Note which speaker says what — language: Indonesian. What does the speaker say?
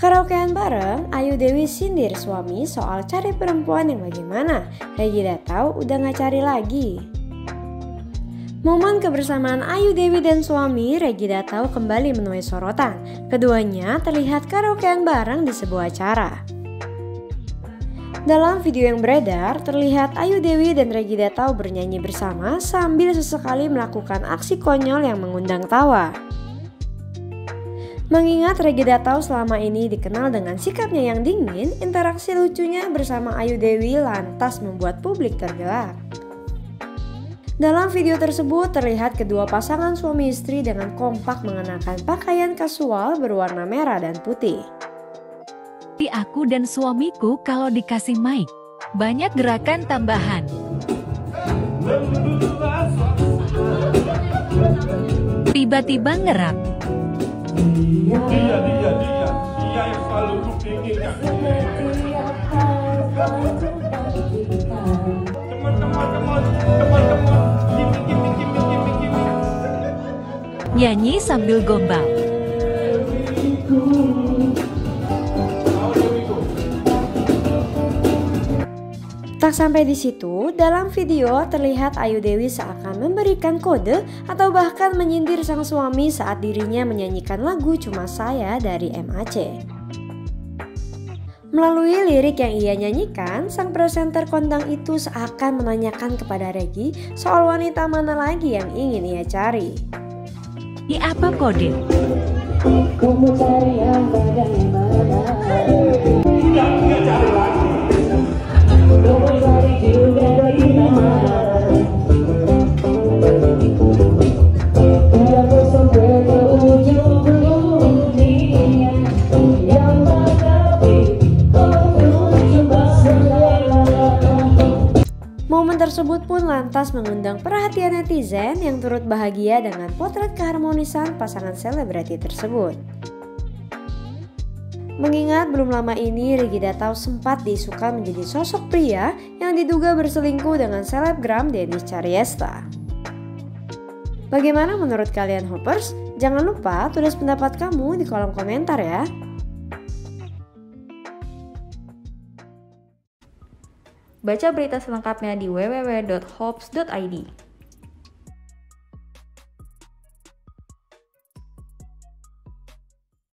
Speaker 1: Karaokean bareng, Ayu Dewi sindir suami soal cari perempuan yang bagaimana. Regina tahu udah gak cari lagi. Momen kebersamaan Ayu Dewi dan suami Regina tahu kembali menuai sorotan. Keduanya terlihat karaokean bareng di sebuah acara. Dalam video yang beredar, terlihat Ayu Dewi dan Regina Tahu bernyanyi bersama sambil sesekali melakukan aksi konyol yang mengundang tawa. Mengingat Regida tahu selama ini dikenal dengan sikapnya yang dingin, interaksi lucunya bersama Ayu Dewi lantas membuat publik tergelar. Dalam video tersebut terlihat kedua pasangan suami istri dengan kompak mengenakan pakaian kasual berwarna merah dan putih.
Speaker 2: Di aku dan suamiku kalau dikasih mic, banyak gerakan tambahan. Tiba-tiba ngerap,
Speaker 3: Dia, dia, dia, dia yang selalu
Speaker 2: nyanyi sambil gombal.
Speaker 1: Tak sampai di situ, dalam video terlihat Ayu Dewi seakan memberikan kode atau bahkan menyindir sang suami saat dirinya menyanyikan lagu Cuma Saya dari MAC. Melalui lirik yang ia nyanyikan, sang presenter kondang itu seakan menanyakan kepada Regi soal wanita mana lagi yang ingin ia cari.
Speaker 2: Di apa kode?
Speaker 3: Tidak,
Speaker 1: tersebut pun lantas mengundang perhatian netizen yang turut bahagia dengan potret keharmonisan pasangan selebriti tersebut. Mengingat belum lama ini Regida Tahu sempat diisukan menjadi sosok pria yang diduga berselingkuh dengan selebgram Dennis Cariesta. Bagaimana menurut kalian Hoppers? Jangan lupa tulis pendapat kamu di kolom komentar ya.
Speaker 4: Baca berita selengkapnya di www.hops.id.